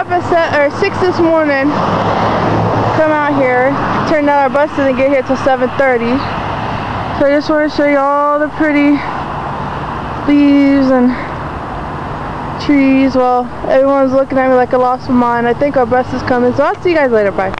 up at or 6 this morning. Come out here. Turned out our bus didn't get here till 7.30. So I just want to show you all the pretty leaves and trees. Well, everyone's looking at me like I lost my mind. I think our bus is coming. So I'll see you guys later. Bye.